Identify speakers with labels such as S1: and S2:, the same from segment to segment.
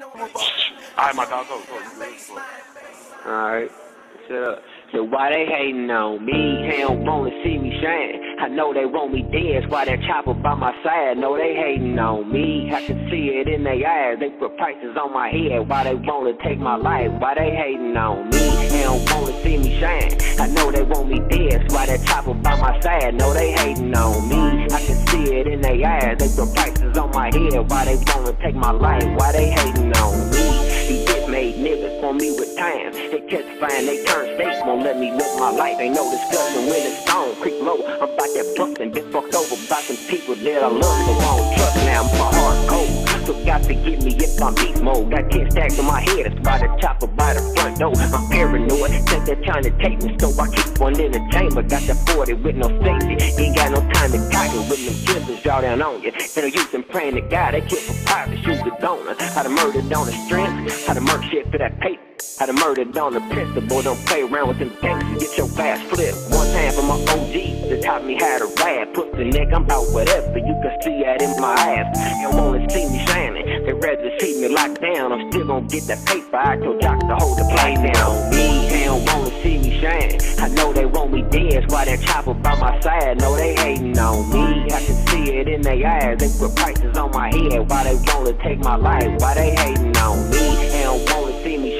S1: All right, my dog, go, go. Go.
S2: Alright, shut up. So why they hating on me? They don't wanna see me shine. I know they want me dead. Why that chopper by my side? No, they hating on me. I can see it in their eyes. They put prices on my head. Why they wanna take my life? Why they hating on me? They don't wanna see me shine. I know they want me dead. Why that chopper by my side? No, they hating on me. I can see it in their eyes. They put prices on my head. Why they wanna take my life? Why they hating on me? These bitch made niggas for me with time. They testifying, they turn states, won't let me live my life. Ain't no discussion when it's gone. Creek low, I'm about that bustin', been fucked over by some people that I love, so I don't trust now. my heart cold. So got to get me I'm beast mode. Got 10 stacks on my head, it's by the chopper by the front door. I'm paranoid, think they're trying to take me, so I keep one in the chamber. Got the 40 with no safety, ain't got no time to cock it with them killers draw down on you. Instead of using praying to God, they kill for private, shoot the donor. How to murder on the strength, how to murder shit for that paper. How to murder on the principle, don't play around with them gangsters, get your ass flipped. One time for my OG that taught me how to rap. Put the neck, I'm about whatever, you can see that in my ass. They don't wanna see me shining, they rather see me locked down. I'm still gonna get that paper, I told Jok to hold the play down. Me, they don't wanna see me shine. I know they want me dead, why that chopper by my side. No, they hating on me, I can see it in their eyes. They put prices on my head, why they wanna take my life? Why they hating on me? They don't wanna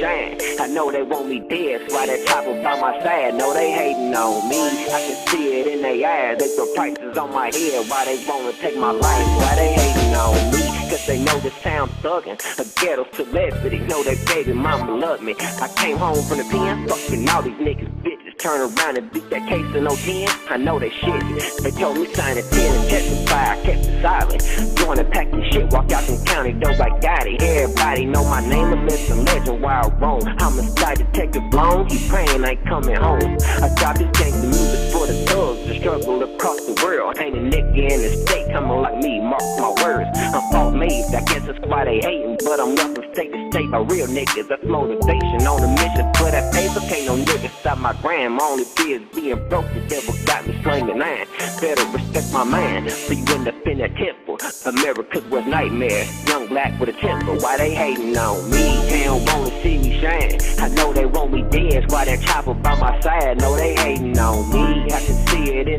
S2: shine. I know they want me dead, why that chopper by my side. No, they hating on me. I can see it in their eyes. They put prices on my head, why they wanna take my life? Why they hating on me? Cause they know this town thuggin'. A ghetto celebrity, know they baby mama love me. I came home from the pen, fucking all these niggas. Turn around and beat that case in 010. I know they shit. They told me sign a 10 and testify. I kept it silent. Join a pack of shit, walk out from county, I got it. Everybody know my name, a legend, why I roam. I'm a star detective blown. He praying I ain't coming home. I dropped this gangsta music for the thugs. The struggle across the world. Ain't a nigga in the state coming like me, mark my words. I'm fault made, I guess that's why they hating. But I'm up state to state, a real nigga. That's motivation on a mission for that paper. Can't no nigga stop my gram. My only fear is being broke. The devil got me slinging nine. Better respect my mind, so you end up in that temple. America's was nightmare. Young black with a temper. Why they hating on me? They don't wanna see me shine. I know they want me dead. Why that chopper by my side? No, they hating on me. I can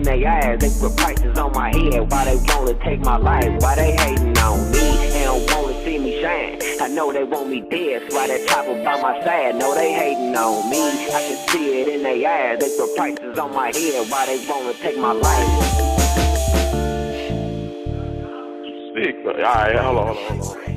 S2: see it eyes. They put prices on my head. Why they wanna take my life? Why they hating on me? They don't wanna see me shine. I know they want me dead. Why that chopper by my side? No, they hating on me. I can see it in their eyes. They put prices on my head. Why they wanna take my life?
S1: Sick. All right, hold on, hold on, hold on.